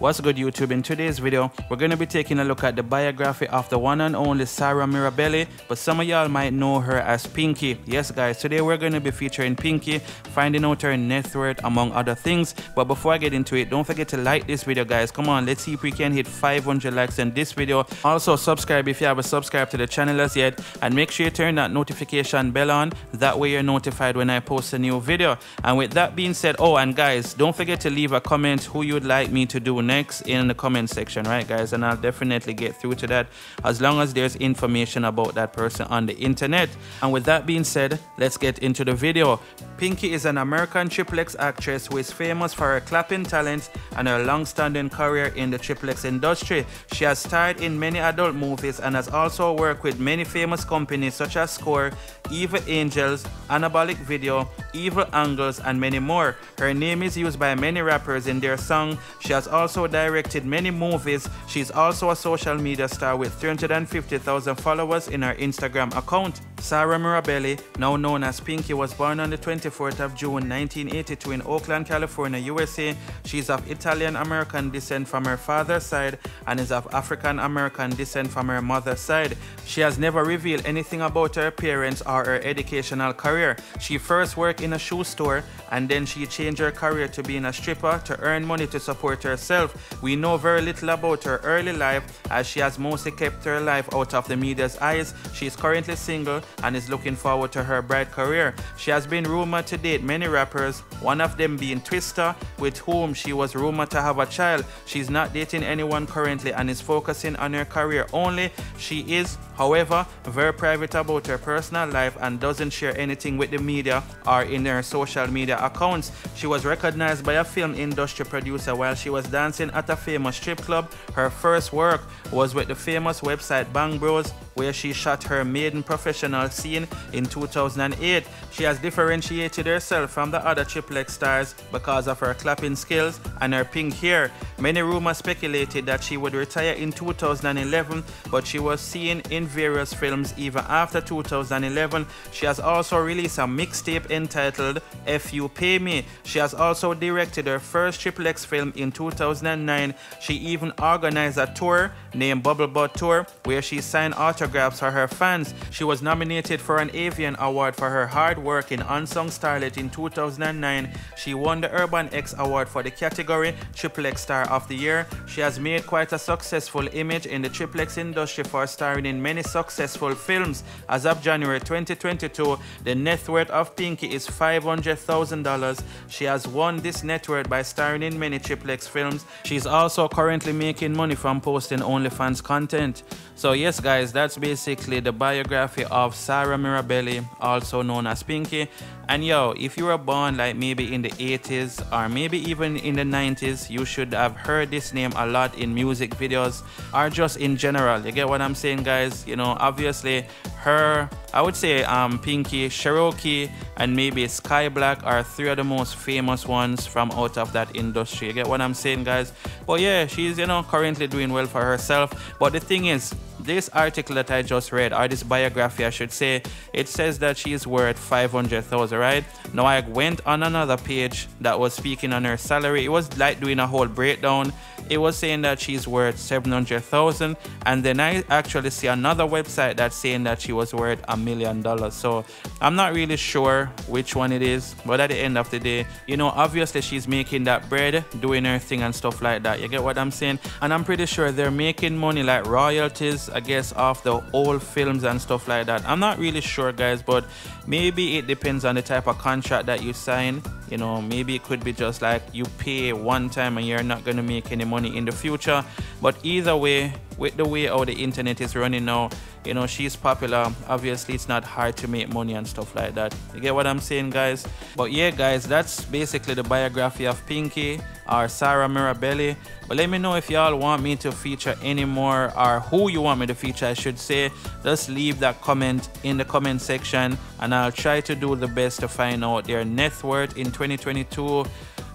What's good YouTube? In today's video, we're going to be taking a look at the biography of the one and only Sarah Mirabelli, but some of y'all might know her as Pinky. Yes guys, today we're going to be featuring Pinky, finding out her net worth among other things. But before I get into it, don't forget to like this video guys. Come on, let's see if we can hit 500 likes in this video. Also subscribe if you haven't subscribed to the channel as yet and make sure you turn that notification bell on. That way you're notified when I post a new video. And with that being said, oh and guys, don't forget to leave a comment who you'd like me to do next in the comment section, right, guys? And I'll definitely get through to that as long as there's information about that person on the internet. And with that being said, let's get into the video. Pinky is an American triplex actress who is famous for her clapping talent and her long-standing career in the triplex industry. She has starred in many adult movies and has also worked with many famous companies such as Score, Evil Angels, Anabolic Video, Evil Angles, and many more. Her name is used by many rappers in their song. She has also directed many movies. She's also a social media star with 350,000 followers in her Instagram account. Sarah Mirabelli, now known as Pinky, was born on the 24th of June 1982 in Oakland, California, USA. She's of Italian American descent from her father's side and is of African American descent from her mother's side. She has never revealed anything about her parents or her educational career. She first worked in a shoe store and then she changed her career to being a stripper to earn money to support herself. We know very little about her early life as she has mostly kept her life out of the media's eyes. She is currently single and is looking forward to her bright career. She has been rumored to date many rappers, one of them being Twista, with whom she was rumored to have a child. She's not dating anyone currently and is focusing on her career only. She is, however, very private about her personal life and doesn't share anything with the media or in her social media accounts. She was recognized by a film industry producer while she was dancing at a famous strip club. Her first work was with the famous website Bang Bros, where she shot her maiden professional scene in 2008. She has differentiated herself from the other triplex stars because of her clapping skills and her pink hair. Many rumors speculated that she would retire in 2011, but she was seen in various films even after 2011. She has also released a mixtape entitled If You Pay Me. She has also directed her first triplex film in 2009. She even organized a tour named Bubble Butt Tour where she signed autographs for her fans. She was nominated for an AVN Award for her hard work in Unsung Starlet in 2009. She won the Urban X Award for the category Triplex Star of the Year. She has made quite a successful image in the triplex industry for starring in many successful films. As of January 2022, the net worth of Pinky is $500,000. She has won this net worth by starring in many triplex films. She's also currently making money from posting OnlyFans content. So yes guys, that's basically the biography of Sarah Mirabelli, also known as Pinky. And yo, if you were born like maybe in the 80s or maybe even in the 90s, you should have heard this name a lot in music videos or just in general. You get what I'm saying guys? You know, obviously her, I would say um, Pinky, Cherokee, and maybe Skyy Black are three of the most famous ones from out of that industry. You get what I'm saying guys? But yeah, she's, you know, currently doing well for herself. But the thing is, this article that I just read, or this biography, I should say, it says that she's worth 500,000, right? Now I went on another page that was speaking on her salary. It was like doing a whole breakdown. It was saying that she's worth 700,000, and then I actually see another website that's saying that she was worth a million dollars. So I'm not really sure which one it is, but at the end of the day, you know, obviously she's making that bread, doing her thing and stuff like that. You get what I'm saying? And I'm pretty sure they're making money like royalties I guess, the old films and stuff like that. I'm not really sure, guys, but maybe it depends on the type of contract that you sign. You know, maybe it could be just like you pay one time and you're not going to make any money in the future. But either way, with the way how the internet is running now, you know, she's popular. Obviously, it's not hard to make money and stuff like that. You get what I'm saying, guys? But yeah, guys, that's basically the biography of Pinky or Sarah Mirabelli. But let me know if y'all want me to feature any more or who you want me to feature, I should say. Just leave that comment in the comment section and I'll try to do the best to find out their net worth in 2022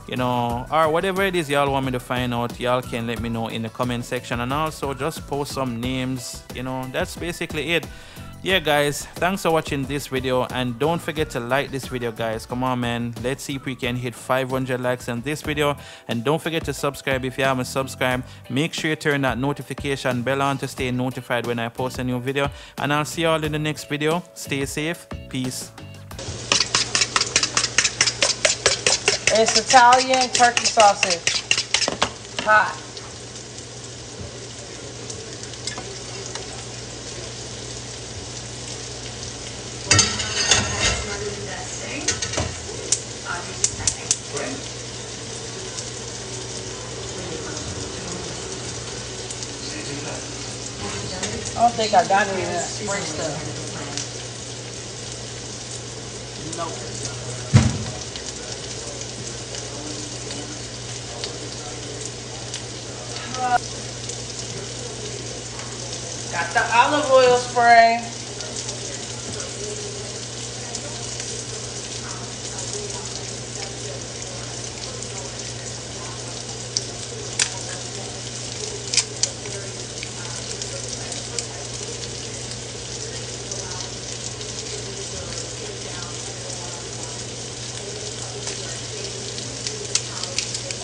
you know or whatever it is y'all want me to find out y'all can let me know in the comment section. And also just post some names you know that's basically it. Yeah guys thanks for watching this video and don't forget to like this video guys. Come on man. Let's see if we can hit 500 likes on this video. And don't forget to subscribe if you haven't subscribed. Make sure you turn that notification bell on to stay notified when i post a new video. And i'll see you all in the next video. Stay safe. Peace it's italian turkey sausage hot I don't think I got any of that spray stuff. Nope. Got the olive oil spray.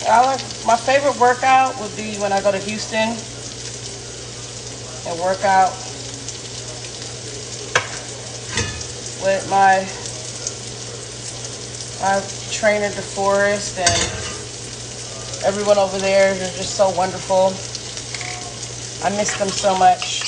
Like my favorite workout would be when I go to Houston and work out with my my trainer DeForest and everyone over there. They're just so wonderful. I miss them so much.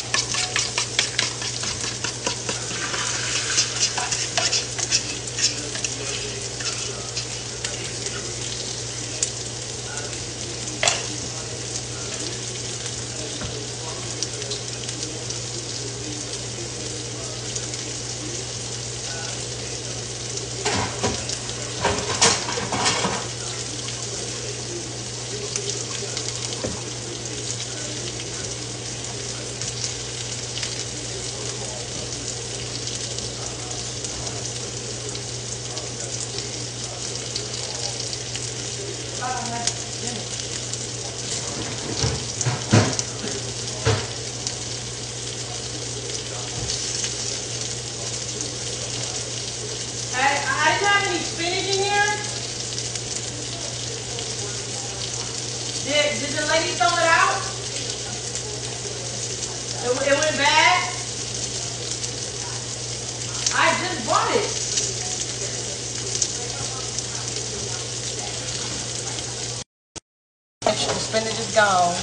Gone.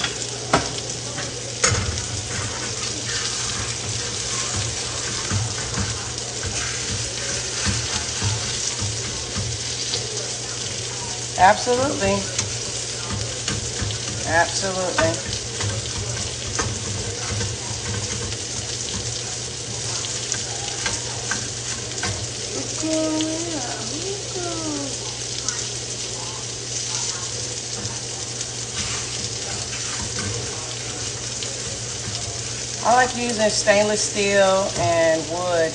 Absolutely. Absolutely. I like using stainless steel and wood.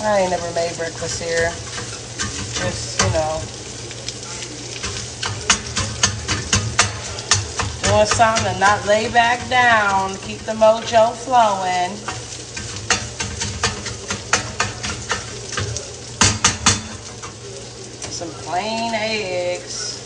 I ain't never made breakfast here. Just, you know. Something to not lay back down. Keep the mojo flowing. Some plain eggs.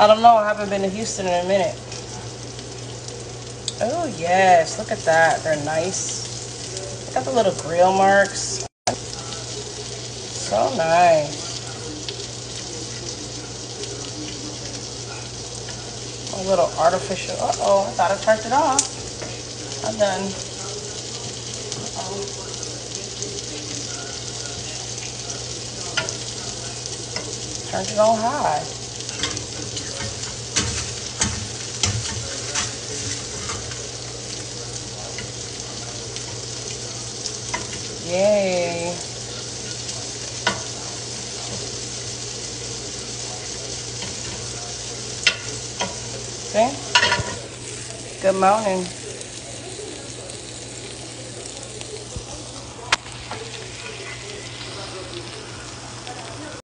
I don't know. I haven't been to Houston in a minute. Oh, yes. Look at that. They're nice. Look at the little grill marks. So nice. A little artificial. Uh-oh. I thought I turned it off. I'm done. -oh. Turned it on high. See? Good morning.